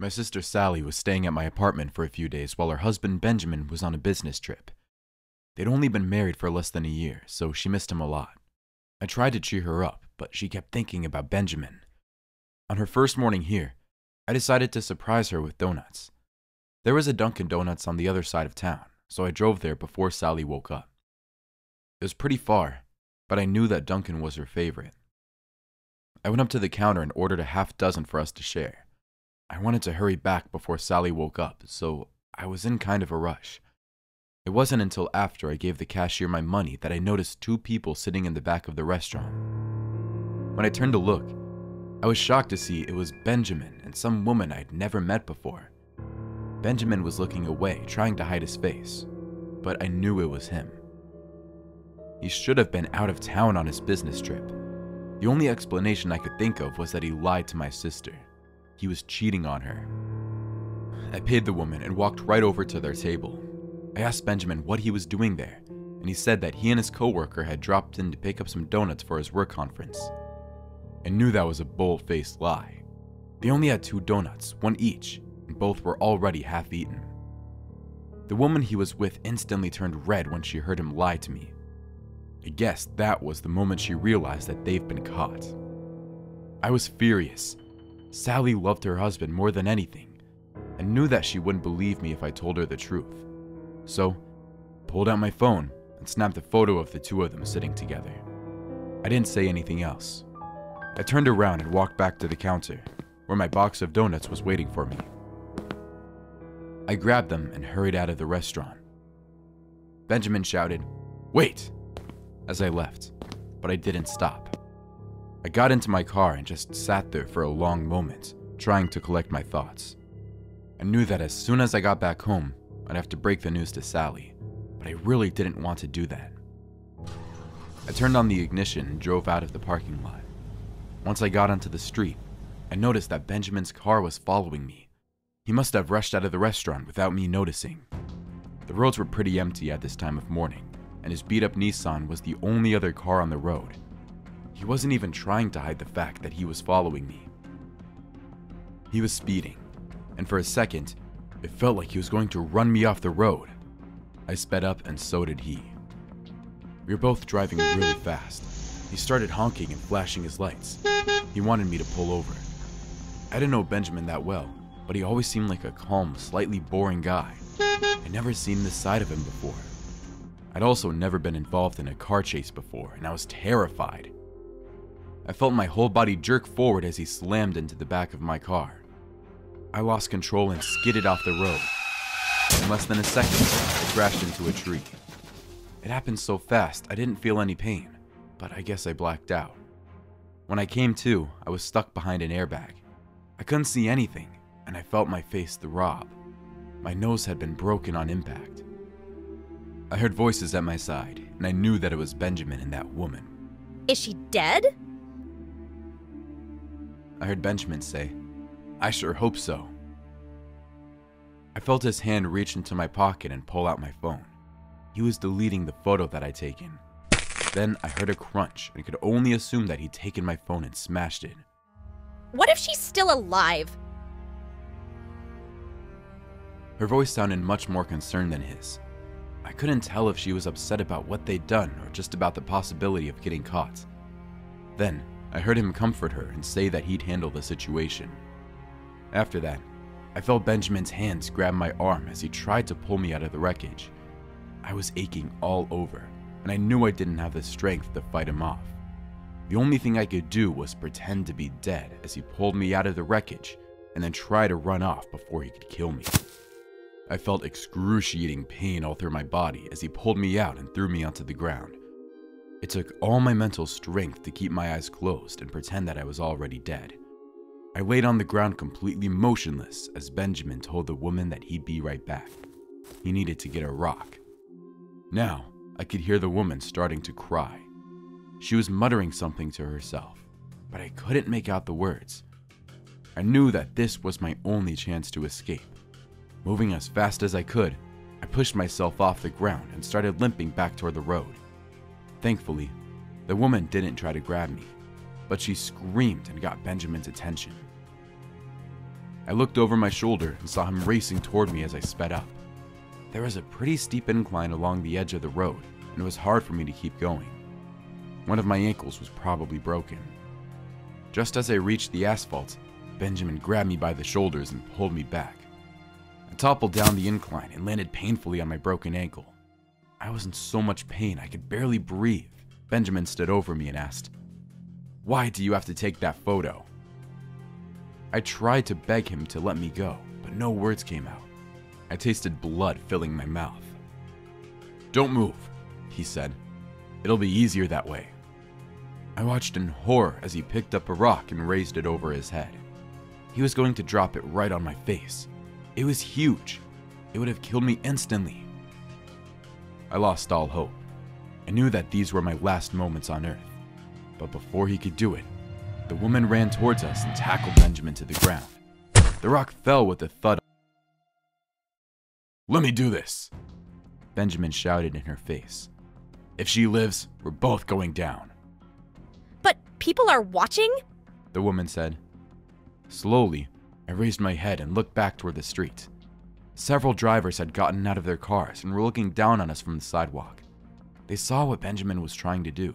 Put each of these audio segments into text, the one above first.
My sister Sally was staying at my apartment for a few days while her husband Benjamin was on a business trip. They'd only been married for less than a year, so she missed him a lot. I tried to cheer her up, but she kept thinking about Benjamin. On her first morning here, I decided to surprise her with donuts. There was a Dunkin' Donuts on the other side of town, so I drove there before Sally woke up. It was pretty far, but I knew that Dunkin' was her favorite. I went up to the counter and ordered a half dozen for us to share. I wanted to hurry back before Sally woke up, so I was in kind of a rush. It wasn't until after I gave the cashier my money that I noticed two people sitting in the back of the restaurant. When I turned to look, I was shocked to see it was Benjamin and some woman I'd never met before. Benjamin was looking away, trying to hide his face, but I knew it was him. He should have been out of town on his business trip. The only explanation I could think of was that he lied to my sister. He was cheating on her. I paid the woman and walked right over to their table. I asked Benjamin what he was doing there, and he said that he and his coworker had dropped in to pick up some donuts for his work conference. I knew that was a bold-faced lie. They only had two donuts, one each, and both were already half eaten. The woman he was with instantly turned red when she heard him lie to me. I guess that was the moment she realized that they've been caught. I was furious. Sally loved her husband more than anything, and knew that she wouldn't believe me if I told her the truth. So, pulled out my phone and snapped a photo of the two of them sitting together. I didn't say anything else. I turned around and walked back to the counter, where my box of donuts was waiting for me. I grabbed them and hurried out of the restaurant. Benjamin shouted, Wait! as I left, but I didn't stop. I got into my car and just sat there for a long moment, trying to collect my thoughts. I knew that as soon as I got back home, I'd have to break the news to Sally, but I really didn't want to do that. I turned on the ignition and drove out of the parking lot. Once I got onto the street, I noticed that Benjamin's car was following me. He must have rushed out of the restaurant without me noticing. The roads were pretty empty at this time of morning, and his beat up Nissan was the only other car on the road. He wasn't even trying to hide the fact that he was following me. He was speeding, and for a second, it felt like he was going to run me off the road. I sped up, and so did he. We were both driving really fast. He started honking and flashing his lights. He wanted me to pull over. I didn't know Benjamin that well, but he always seemed like a calm, slightly boring guy. I'd never seen this side of him before. I'd also never been involved in a car chase before, and I was terrified. I felt my whole body jerk forward as he slammed into the back of my car. I lost control and skidded off the road. In less than a second, I crashed into a tree. It happened so fast, I didn't feel any pain, but I guess I blacked out. When I came to, I was stuck behind an airbag. I couldn't see anything, and I felt my face throb. My nose had been broken on impact. I heard voices at my side, and I knew that it was Benjamin and that woman. Is she dead? I heard Benjamin say, I sure hope so. I felt his hand reach into my pocket and pull out my phone. He was deleting the photo that I'd taken. Then I heard a crunch and could only assume that he'd taken my phone and smashed it. What if she's still alive? Her voice sounded much more concerned than his. I couldn't tell if she was upset about what they'd done or just about the possibility of getting caught. Then, I heard him comfort her and say that he'd handle the situation. After that, I felt Benjamin's hands grab my arm as he tried to pull me out of the wreckage. I was aching all over, and I knew I didn't have the strength to fight him off. The only thing I could do was pretend to be dead as he pulled me out of the wreckage and then try to run off before he could kill me. I felt excruciating pain all through my body as he pulled me out and threw me onto the ground. It took all my mental strength to keep my eyes closed and pretend that I was already dead. I laid on the ground completely motionless as Benjamin told the woman that he'd be right back. He needed to get a rock. Now, I could hear the woman starting to cry. She was muttering something to herself, but I couldn't make out the words. I knew that this was my only chance to escape. Moving as fast as I could, I pushed myself off the ground and started limping back toward the road. Thankfully, the woman didn't try to grab me, but she screamed and got Benjamin's attention. I looked over my shoulder and saw him racing toward me as I sped up. There was a pretty steep incline along the edge of the road, and it was hard for me to keep going. One of my ankles was probably broken. Just as I reached the asphalt, Benjamin grabbed me by the shoulders and pulled me back. I toppled down the incline and landed painfully on my broken ankle. I was in so much pain I could barely breathe. Benjamin stood over me and asked, Why do you have to take that photo? I tried to beg him to let me go, but no words came out. I tasted blood filling my mouth. Don't move, he said. It'll be easier that way. I watched in horror as he picked up a rock and raised it over his head. He was going to drop it right on my face. It was huge. It would have killed me instantly. I lost all hope. I knew that these were my last moments on Earth. But before he could do it, the woman ran towards us and tackled Benjamin to the ground. The rock fell with a thud. Let me do this, Benjamin shouted in her face. If she lives, we're both going down, But people are watching? the woman said. Slowly, I raised my head and looked back toward the street. Several drivers had gotten out of their cars and were looking down on us from the sidewalk. They saw what Benjamin was trying to do.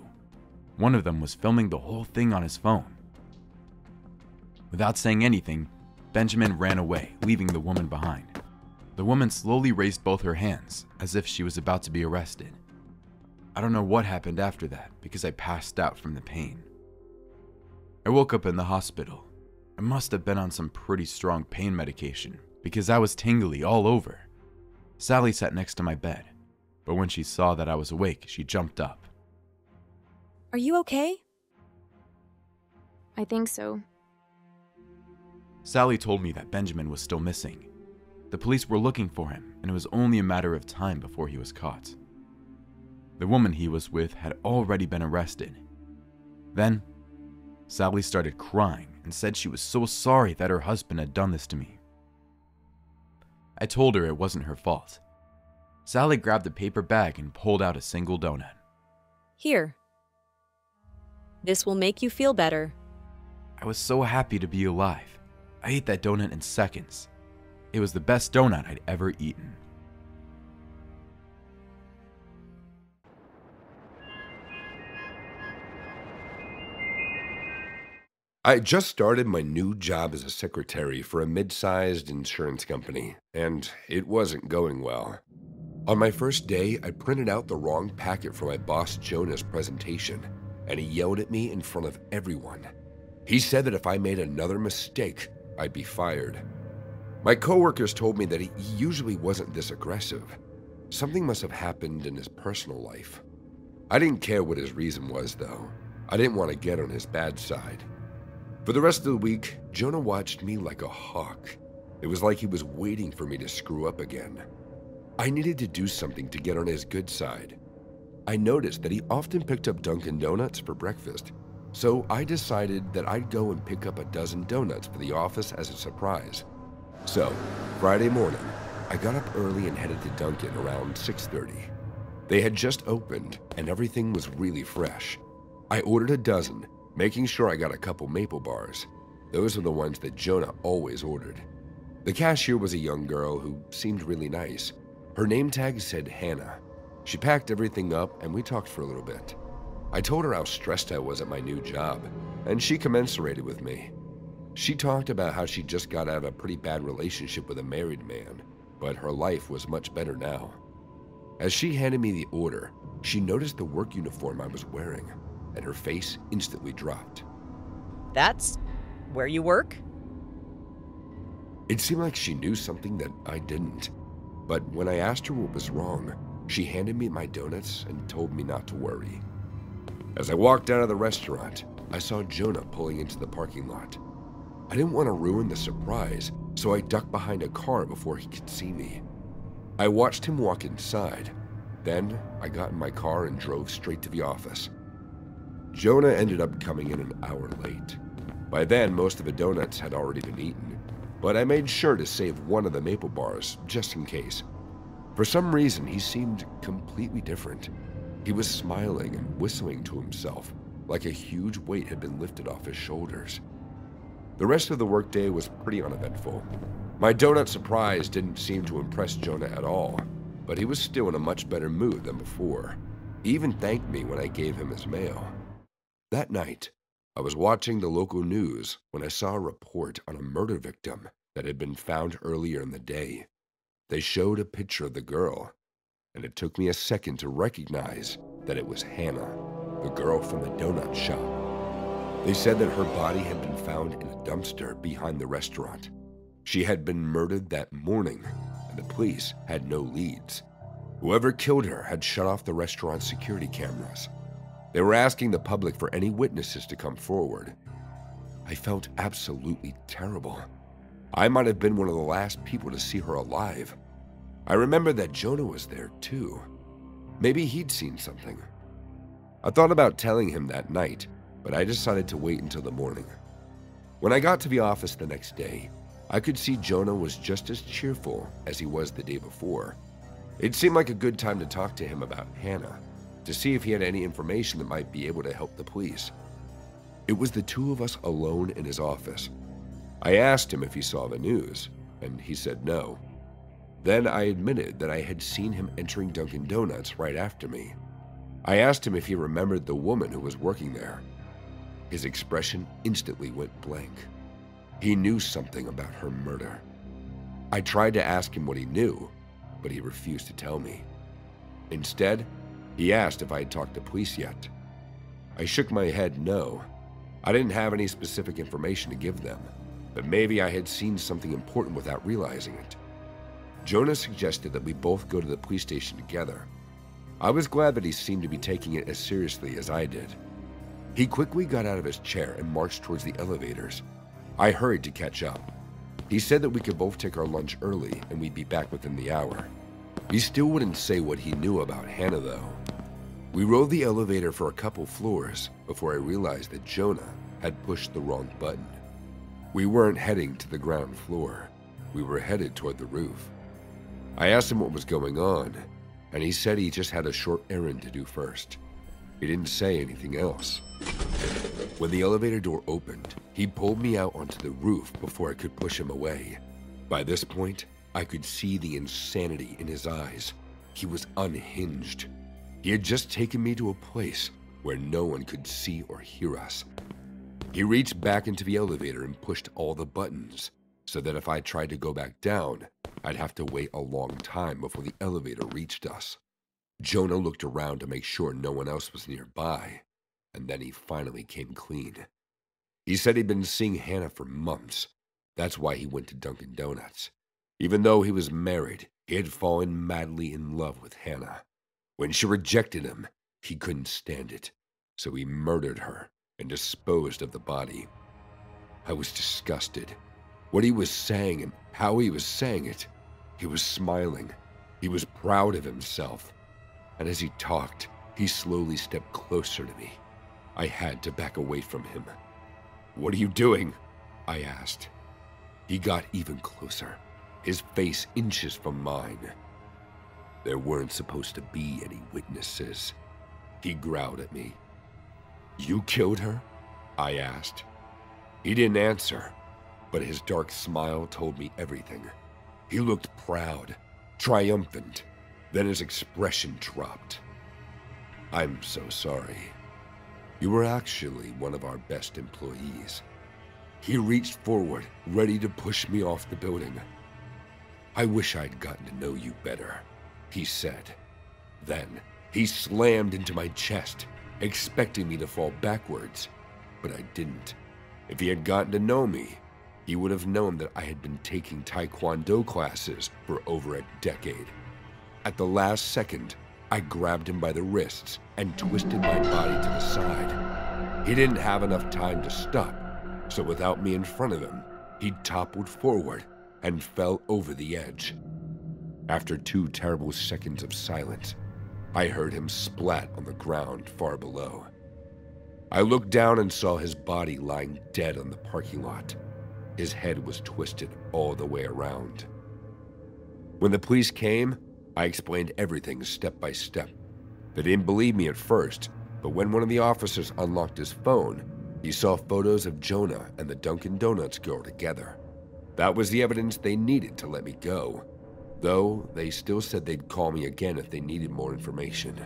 One of them was filming the whole thing on his phone. Without saying anything, Benjamin ran away, leaving the woman behind. The woman slowly raised both her hands, as if she was about to be arrested. I don't know what happened after that because I passed out from the pain. I woke up in the hospital. I must have been on some pretty strong pain medication because I was tingly all over. Sally sat next to my bed, but when she saw that I was awake, she jumped up. Are you okay? I think so. Sally told me that Benjamin was still missing. The police were looking for him, and it was only a matter of time before he was caught. The woman he was with had already been arrested. Then, Sally started crying and said she was so sorry that her husband had done this to me. I told her it wasn't her fault. Sally grabbed a paper bag and pulled out a single donut. Here. This will make you feel better. I was so happy to be alive. I ate that donut in seconds. It was the best donut I'd ever eaten. I just started my new job as a secretary for a mid sized insurance company, and it wasn't going well. On my first day, I printed out the wrong packet for my boss Jonah's presentation, and he yelled at me in front of everyone. He said that if I made another mistake, I'd be fired. My coworkers told me that he usually wasn't this aggressive. Something must have happened in his personal life. I didn't care what his reason was, though. I didn't want to get on his bad side. For the rest of the week, Jonah watched me like a hawk. It was like he was waiting for me to screw up again. I needed to do something to get on his good side. I noticed that he often picked up Dunkin' Donuts for breakfast, so I decided that I'd go and pick up a dozen donuts for the office as a surprise. So, Friday morning, I got up early and headed to Dunkin' around 6:30. They had just opened and everything was really fresh. I ordered a dozen, making sure I got a couple maple bars. Those are the ones that Jonah always ordered. The cashier was a young girl who seemed really nice. Her name tag said Hannah. She packed everything up and we talked for a little bit. I told her how stressed I was at my new job, and she commiserated with me. She talked about how she just got out of a pretty bad relationship with a married man, but her life was much better now. As she handed me the order, she noticed the work uniform I was wearing, and her face instantly dropped. That's where you work? It seemed like she knew something that I didn't. But when I asked her what was wrong, she handed me my donuts and told me not to worry. As I walked out of the restaurant, I saw Jonah pulling into the parking lot. I didn't want to ruin the surprise, so I ducked behind a car before he could see me. I watched him walk inside. Then I got in my car and drove straight to the office. Jonah ended up coming in an hour late. By then, most of the donuts had already been eaten, but I made sure to save one of the maple bars just in case. For some reason, he seemed completely different. He was smiling and whistling to himself, like a huge weight had been lifted off his shoulders. The rest of the workday was pretty uneventful. My donut surprise didn't seem to impress Jonah at all, but he was still in a much better mood than before. He even thanked me when I gave him his mail. That night, I was watching the local news when I saw a report on a murder victim that had been found earlier in the day. They showed a picture of the girl, and it took me a second to recognize that it was Hannah, the girl from the donut shop. They said that her body had been found in a dumpster behind the restaurant. She had been murdered that morning, and the police had no leads. Whoever killed her had shut off the restaurant's security cameras. They were asking the public for any witnesses to come forward. I felt absolutely terrible. I might have been one of the last people to see her alive. I remember that Jonah was there too. Maybe he'd seen something. I thought about telling him that night, but I decided to wait until the morning. When I got to the office the next day, I could see Jonah was just as cheerful as he was the day before. It seemed like a good time to talk to him about Hannah, to see if he had any information that might be able to help the police. It was the two of us alone in his office, I asked him if he saw the news, and he said no. Then I admitted that I had seen him entering Dunkin' Donuts right after me. I asked him if he remembered the woman who was working there. His expression instantly went blank. He knew something about her murder. I tried to ask him what he knew, but he refused to tell me. Instead, he asked if I had talked to police yet. I shook my head no. I didn't have any specific information to give them but maybe I had seen something important without realizing it. Jonah suggested that we both go to the police station together. I was glad that he seemed to be taking it as seriously as I did. He quickly got out of his chair and marched towards the elevators. I hurried to catch up. He said that we could both take our lunch early and we'd be back within the hour. He still wouldn't say what he knew about Hannah, though. We rode the elevator for a couple floors before I realized that Jonah had pushed the wrong button. We weren't heading to the ground floor. We were headed toward the roof. I asked him what was going on, and he said he just had a short errand to do first. He didn't say anything else. When the elevator door opened, he pulled me out onto the roof before I could push him away. By this point, I could see the insanity in his eyes. He was unhinged. He had just taken me to a place where no one could see or hear us, he reached back into the elevator and pushed all the buttons, so that if I tried to go back down, I'd have to wait a long time before the elevator reached us. Jonah looked around to make sure no one else was nearby, and then he finally came clean. He said he'd been seeing Hannah for months. That's why he went to Dunkin' Donuts. Even though he was married, he had fallen madly in love with Hannah. When she rejected him, he couldn't stand it, so he murdered her and disposed of the body. I was disgusted. What he was saying and how he was saying it. He was smiling. He was proud of himself. And as he talked, he slowly stepped closer to me. I had to back away from him. What are you doing? I asked. He got even closer, his face inches from mine. There weren't supposed to be any witnesses. He growled at me. You killed her? I asked. He didn't answer, but his dark smile told me everything. He looked proud, triumphant, then his expression dropped. I'm so sorry. You were actually one of our best employees. He reached forward, ready to push me off the building. I wish I'd gotten to know you better, he said. Then, he slammed into my chest, expecting me to fall backwards, but I didn't. If he had gotten to know me, he would have known that I had been taking Taekwondo classes for over a decade. At the last second, I grabbed him by the wrists and twisted my body to the side. He didn't have enough time to stop, so without me in front of him, he toppled forward and fell over the edge. After two terrible seconds of silence, I heard him splat on the ground far below. I looked down and saw his body lying dead on the parking lot. His head was twisted all the way around. When the police came, I explained everything step by step. They didn't believe me at first, but when one of the officers unlocked his phone, He saw photos of Jonah and the Dunkin' Donuts girl together. That was the evidence they needed to let me go, though they still said they'd call me again if they needed more information.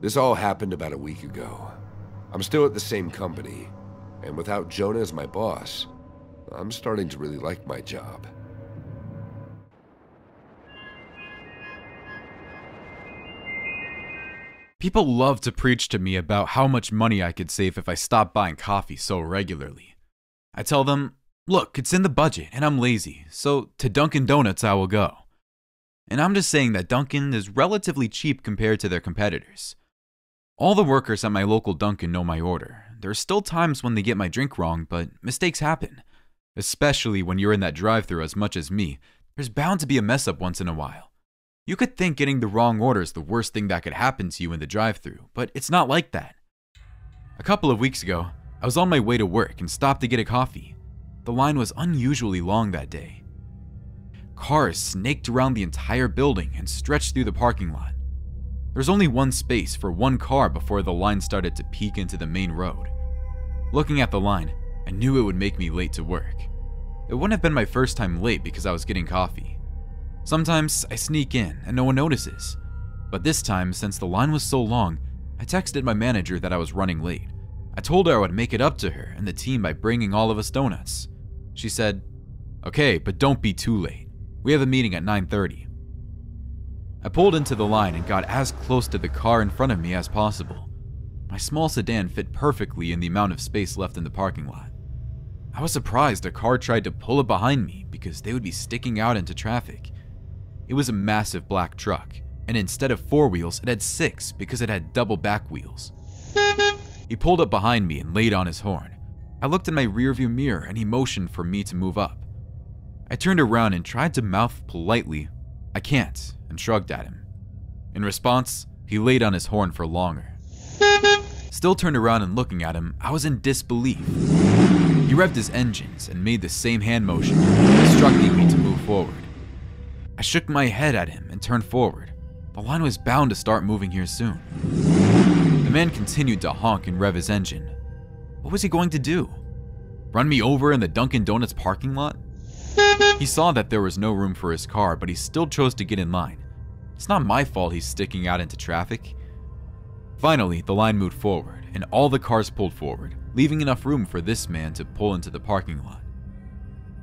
This all happened about a week ago. I'm still at the same company, and without Jonah as my boss, I'm starting to really like my job. People love to preach to me about how much money I could save if I stopped buying coffee so regularly. I tell them, look, it's in the budget and I'm lazy, so to Dunkin' Donuts I will go. And I'm just saying that Dunkin' is relatively cheap compared to their competitors. All the workers at my local Dunkin' know my order. There are still times when they get my drink wrong, but mistakes happen. Especially when you're in that drive through as much as me, there's bound to be a mess up once in a while. You could think getting the wrong order is the worst thing that could happen to you in the drive through, but it's not like that. A couple of weeks ago, I was on my way to work and stopped to get a coffee. The line was unusually long that day. Cars snaked around the entire building and stretched through the parking lot. There's only one space for one car before the line started to peek into the main road. Looking at the line, I knew it would make me late to work. It wouldn't have been my first time late because I was getting coffee. Sometimes I sneak in and no one notices. But this time, since the line was so long, I texted my manager that I was running late. I told her I would make it up to her and the team by bringing all of us donuts. She said, "Okay, but don't be too late. We have a meeting at 9:30." I pulled into the line and got as close to the car in front of me as possible. My small sedan fit perfectly in the amount of space left in the parking lot. I was surprised a car tried to pull up behind me because they would be sticking out into traffic. It was a massive black truck, and instead of four wheels, it had six because it had double back wheels. He pulled up behind me and laid on his horn. I looked in my rearview mirror and he motioned for me to move up. I turned around and tried to mouth politely, I can't, and shrugged at him. In response, he laid on his horn for longer. Still turned around and looking at him, I was in disbelief. He revved his engines and made the same hand motion, instructing me to move forward. I shook my head at him and turned forward. The line was bound to start moving here soon. The man continued to honk and rev his engine. What was he going to do? Run me over in the Dunkin' Donuts parking lot? He saw that there was no room for his car, but he still chose to get in line. It's not my fault he's sticking out into traffic. Finally, the line moved forward, and all the cars pulled forward, leaving enough room for this man to pull into the parking lot.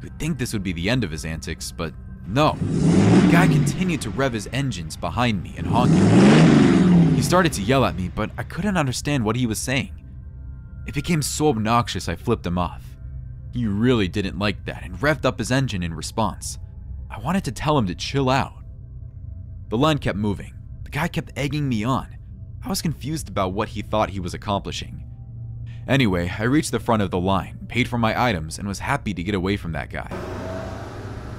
You'd think this would be the end of his antics, but no. The guy continued to rev his engines behind me and honking. He started to yell at me, but I couldn't understand what he was saying. It became so obnoxious I flipped him off. He really didn't like that and revved up his engine in response. I wanted to tell him to chill out. The line kept moving. The guy kept egging me on. I was confused about what he thought he was accomplishing. Anyway, I reached the front of the line, paid for my items, and was happy to get away from that guy.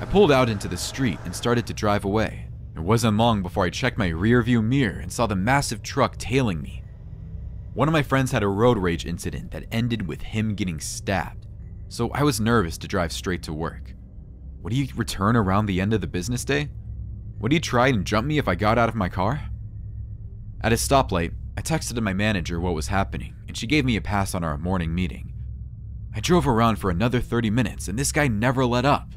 I pulled out into the street and started to drive away. It wasn't long before I checked my rearview mirror and saw the massive truck tailing me. One of my friends had a road rage incident that ended with him getting stabbed, so I was nervous to drive straight to work. Would he return around the end of the business day? Would he try and jump me if I got out of my car? At a stoplight, I texted my manager what was happening, and she gave me a pass on our morning meeting. I drove around for another 30 minutes, and this guy never let up.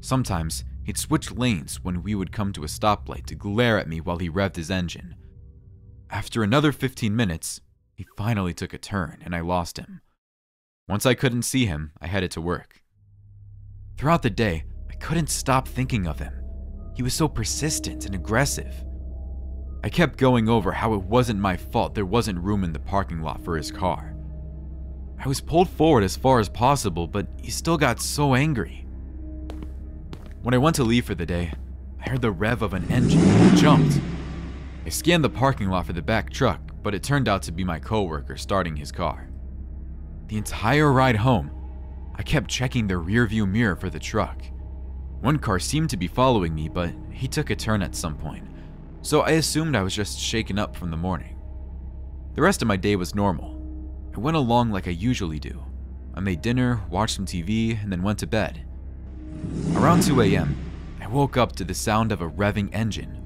Sometimes, he'd switch lanes when we would come to a stoplight to glare at me while he revved his engine. After another 15 minutes, he finally took a turn and I lost him. Once I couldn't see him, I headed to work. Throughout the day, I couldn't stop thinking of him. He was so persistent and aggressive. I kept going over how it wasn't my fault there wasn't room in the parking lot for his car. I was pulled forward as far as possible, but he still got so angry. When I went to leave for the day, I heard the rev of an engine and jumped. I scanned the parking lot for the back truck, but it turned out to be my coworker starting his car. The entire ride home, I kept checking the rearview mirror for the truck. One car seemed to be following me, but he took a turn at some point, so I assumed I was just shaken up from the morning. The rest of my day was normal. I went along like I usually do. I made dinner, watched some TV, and then went to bed. Around 2 a.m., I woke up to the sound of a revving engine.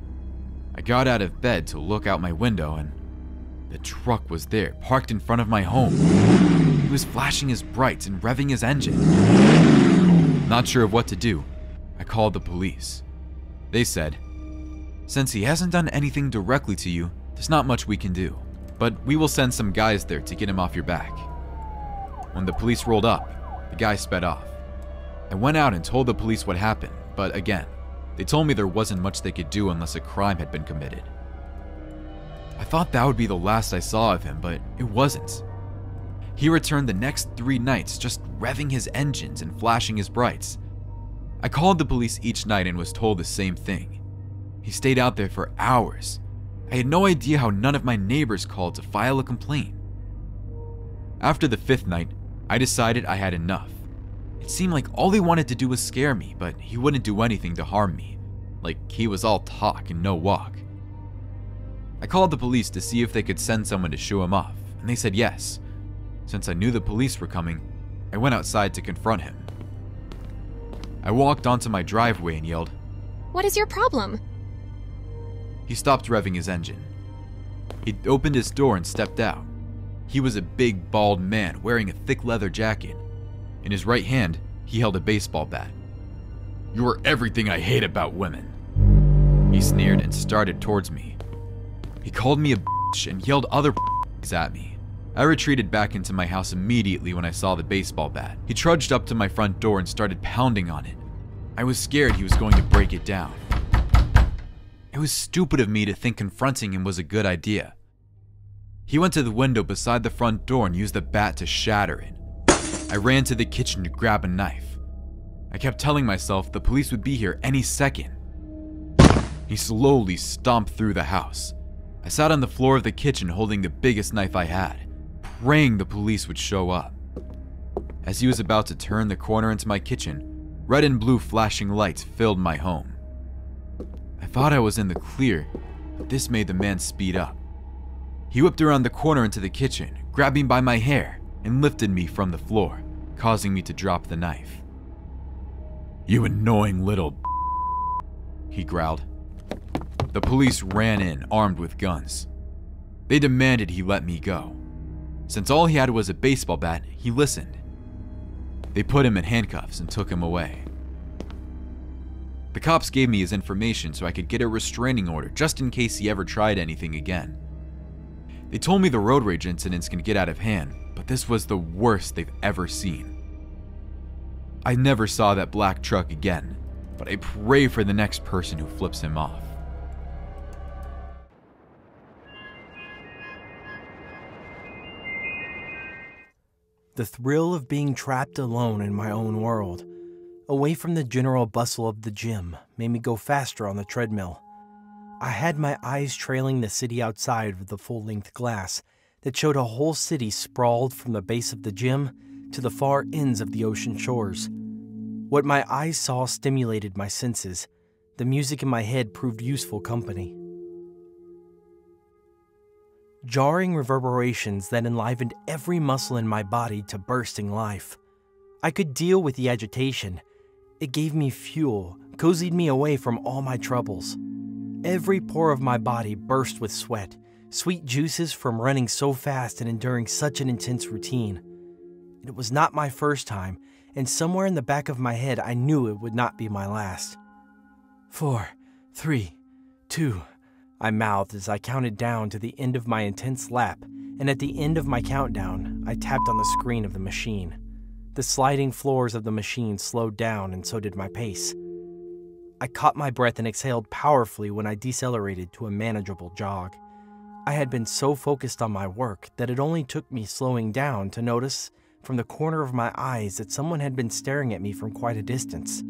I got out of bed to look out my window and the truck was there, parked in front of my home. Was flashing his brights and revving his engine. Not sure of what to do, I called the police. They said, Since he hasn't done anything directly to you, there's not much we can do, but we will send some guys there to get him off your back. When the police rolled up, the guy sped off. I went out and told the police what happened, but again, they told me there wasn't much they could do unless a crime had been committed. I thought that would be the last I saw of him, but it wasn't. He returned the next three nights just revving his engines and flashing his brights. I called the police each night and was told the same thing. He stayed out there for hours. I had no idea how none of my neighbors called to file a complaint. After the fifth night, I decided I had enough. It seemed like all he wanted to do was scare me, but he wouldn't do anything to harm me. Like he was all talk and no walk. I called the police to see if they could send someone to shoo him off, and they said yes. Since I knew the police were coming, I went outside to confront him. I walked onto my driveway and yelled, What is your problem? He stopped revving his engine. He opened his door and stepped out. He was a big, bald man wearing a thick leather jacket. In his right hand, he held a baseball bat. You're everything I hate about women. He sneered and started towards me. He called me a bitch and yelled other at me. I retreated back into my house immediately when I saw the baseball bat. He trudged up to my front door and started pounding on it. I was scared he was going to break it down. It was stupid of me to think confronting him was a good idea. He went to the window beside the front door and used the bat to shatter it. I ran to the kitchen to grab a knife. I kept telling myself the police would be here any second. He slowly stomped through the house. I sat on the floor of the kitchen holding the biggest knife I had, praying the police would show up. As he was about to turn the corner into my kitchen, red and blue flashing lights filled my home. I thought I was in the clear, but this made the man speed up. He whipped around the corner into the kitchen, grabbed me by my hair, and lifted me from the floor, causing me to drop the knife. You annoying little he growled. The police ran in, armed with guns. They demanded he let me go. Since all he had was a baseball bat, he listened. They put him in handcuffs and took him away. The cops gave me his information so I could get a restraining order just in case he ever tried anything again. They told me the road rage incidents can get out of hand, but this was the worst they've ever seen. I never saw that black truck again, but I pray for the next person who flips him off. The thrill of being trapped alone in my own world, away from the general bustle of the gym, made me go faster on the treadmill. I had my eyes trailing the city outside with the full length glass that showed a whole city sprawled from the base of the gym to the far ends of the ocean shores. What my eyes saw stimulated my senses. The music in my head proved useful company. Jarring reverberations that enlivened every muscle in my body to bursting life. I could deal with the agitation. It gave me fuel, cozied me away from all my troubles. Every pore of my body burst with sweat, sweet juices from running so fast and enduring such an intense routine. It was not my first time, and somewhere in the back of my head I knew it would not be my last. Four, three, two, I mouthed as I counted down to the end of my intense lap, and at the end of my countdown, I tapped on the screen of the machine. The sliding floors of the machine slowed down, and so did my pace. I caught my breath and exhaled powerfully when I decelerated to a manageable jog. I had been so focused on my work that it only took me slowing down to notice from the corner of my eyes that someone had been staring at me from quite a distance.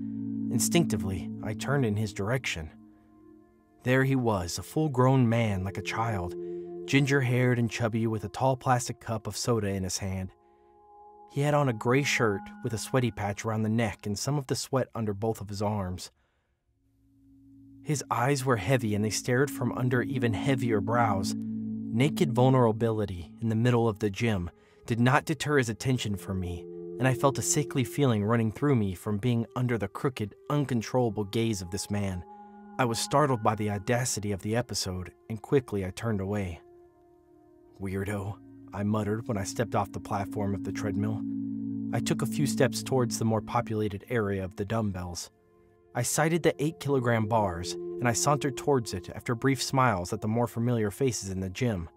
Instinctively, I turned in his direction. There he was, a full grown man like a child, ginger haired and chubby with a tall plastic cup of soda in his hand. He had on a gray shirt with a sweaty patch around the neck and some of the sweat under both of his arms. His eyes were heavy and they stared from under even heavier brows. Naked vulnerability in the middle of the gym did not deter his attention from me, and I felt a sickly feeling running through me from being under the crooked, uncontrollable gaze of this man. I was startled by the audacity of the episode, and quickly I turned away. Weirdo, I muttered when I stepped off the platform of the treadmill. I took a few steps towards the more populated area of the dumbbells. I sighted the 8 kilogram bars and I sauntered towards it after brief smiles at the more familiar faces in the gym.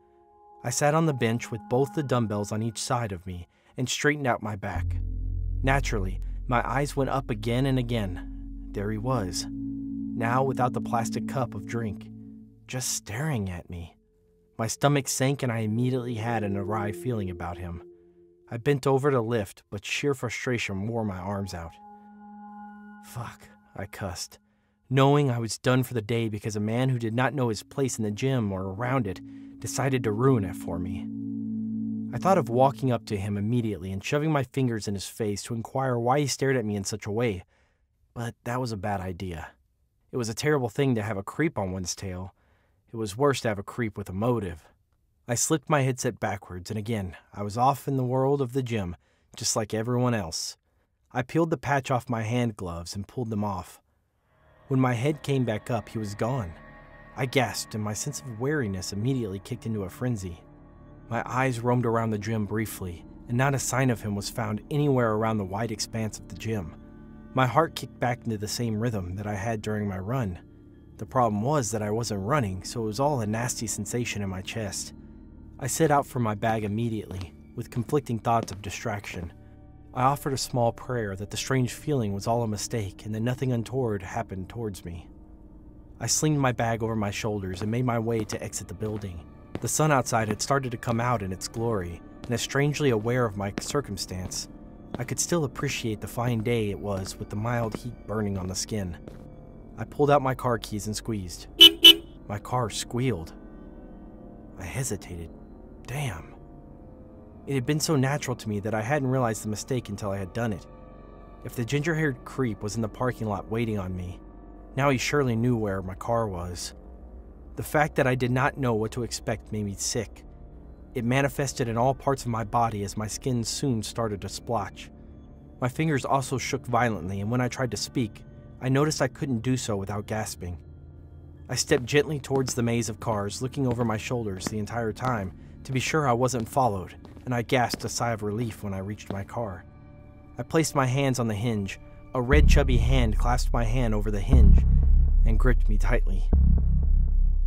I sat on the bench with both the dumbbells on each side of me and straightened out my back. Naturally, my eyes went up again and again. There he was, now without the plastic cup of drink, just staring at me. My stomach sank and I immediately had an awry feeling about him. I bent over to lift, but sheer frustration wore my arms out. Fuck, I cussed, knowing I was done for the day because a man who did not know his place in the gym or around it decided to ruin it for me. I thought of walking up to him immediately and shoving my fingers in his face to inquire why he stared at me in such a way, but that was a bad idea. It was a terrible thing to have a creep on one's tail. It was worse to have a creep with a motive. I slipped my headset backwards, and again, I was off in the world of the gym, just like everyone else. I peeled the patch off my hand gloves and pulled them off. When my head came back up, he was gone. I gasped, and my sense of wariness immediately kicked into a frenzy. My eyes roamed around the gym briefly, and not a sign of him was found anywhere around the wide expanse of the gym. My heart kicked back into the same rhythm that I had during my run. The problem was that I wasn't running, so it was all a nasty sensation in my chest. I set out for my bag immediately, with conflicting thoughts of distraction. I offered a small prayer that the strange feeling was all a mistake and that nothing untoward happened towards me. I slinged my bag over my shoulders and made my way to exit the building. The sun outside had started to come out in its glory, and as strangely aware of my circumstance, I could still appreciate the fine day it was with the mild heat burning on the skin. I pulled out my car keys and squeezed. My car squealed. I hesitated. Damn. It had been so natural to me that I hadn't realized the mistake until I had done it. If the ginger haired creep was in the parking lot waiting on me, now he surely knew where my car was. The fact that I did not know what to expect made me sick. It manifested in all parts of my body as my skin soon started to splotch. My fingers also shook violently, and when I tried to speak, I noticed I couldn't do so without gasping. I stepped gently towards the maze of cars, looking over my shoulders the entire time to be sure I wasn't followed, and I gasped a sigh of relief when I reached my car. I placed my hands on the hinge. A red, chubby hand clasped my hand over the hinge and gripped me tightly.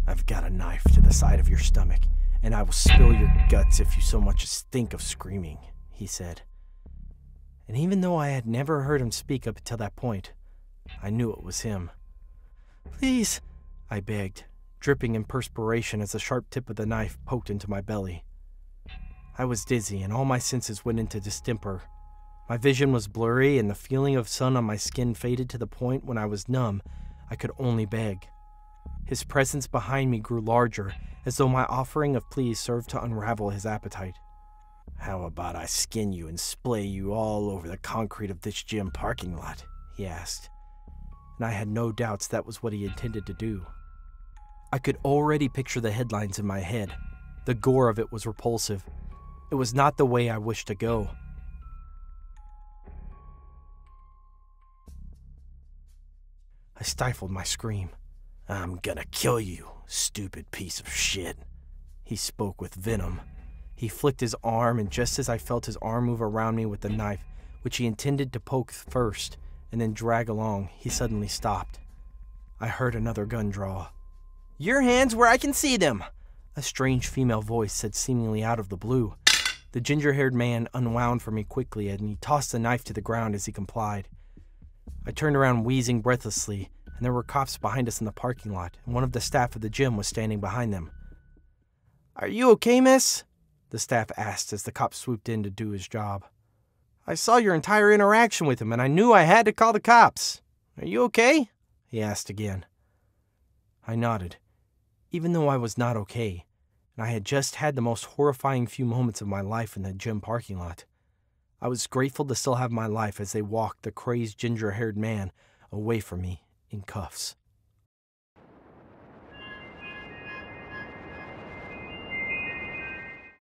I've got a knife to the side of your stomach, and I will spill your guts if you so much as think of screaming, he said. And even though I had never heard him speak up until that point, I knew it was him. Please, I begged, dripping in perspiration as the sharp tip of the knife poked into my belly. I was dizzy, and all my senses went into distemper. My vision was blurry, and the feeling of sun on my skin faded to the point when I was numb, I could only beg. His presence behind me grew larger, as though my offering of pleas served to unravel his appetite. How about I skin you and splay you all over the concrete of this gym parking lot? he asked. And I had no doubts that was what he intended to do. I could already picture the headlines in my head. The gore of it was repulsive. It was not the way I wished to go. I stifled my scream. I'm gonna kill you, stupid piece of shit. He spoke with venom. He flicked his arm, and just as I felt his arm move around me with the knife, which he intended to poke first and then drag along, he suddenly stopped. I heard another gun draw. Your hands where I can see them, a strange female voice said seemingly out of the blue. The ginger haired man unwound from me quickly and he tossed the knife to the ground as he complied. I turned around wheezing breathlessly, and there were cops behind us in the parking lot, and one of the staff of the gym was standing behind them. Are you okay, miss? The staff asked as the cop swooped in to do his job. I saw your entire interaction with him, and I knew I had to call the cops. Are you okay? He asked again. I nodded, even though I was not okay and I had just had the most horrifying few moments of my life in the gym parking lot. I was grateful to still have my life as they walked the crazed ginger haired man away from me in cuffs.